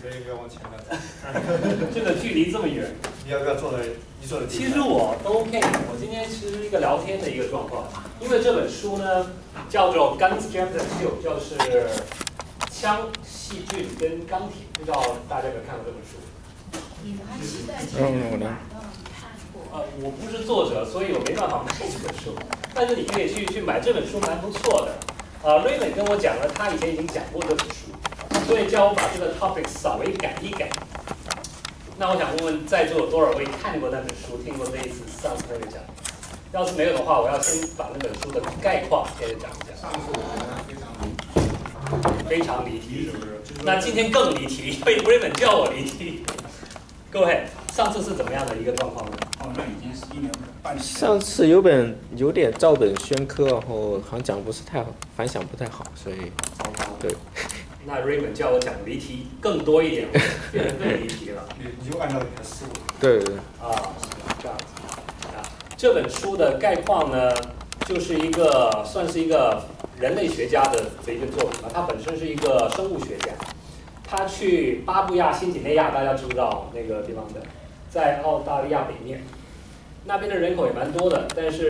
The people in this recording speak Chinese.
觉应该往前面走。这个距离这么远，你要不要坐在你坐的其实我都 OK。我今天其实一个聊天的一个状况，因为这本书呢叫做《Guns, Germs and Steel》，就是枪、细菌跟钢铁。不知道大家有没有看过这本书？你拿期待这个买到你看过？呃，我不是作者，所以我没办法卖这本书。但是你可以去去买这本书，蛮不错的。呃，Raymond 跟我讲了，他以前已经讲过这本书，所以叫我把这个 topic 稍微改一改。那我想问问在座有多少位看过那本书，听过这一次上次那个讲？要是没有的话，我要先把那本书的概况给讲一讲。上次我觉得非常离非常离题，是不是？那今天更离题，因为 Raymond 叫我离题。各位，上次是怎么样的一个状况呢？哦，那已经是一年半前。上次有本有点照本宣科，然后好像讲不是太好，反响不太好，所以。对。那 Raymond 叫我讲离题更多一点，变得更离题了。你你就按照你的思路。对对对。啊，这样子。啊，这本书的概况呢，就是一个算是一个人类学家的的一个作品吧，他本身是一个生物学家，他去巴布亚新几内亚，大家知不知道那个地方的，在澳大利亚北面，那边的人口也蛮多的，但是。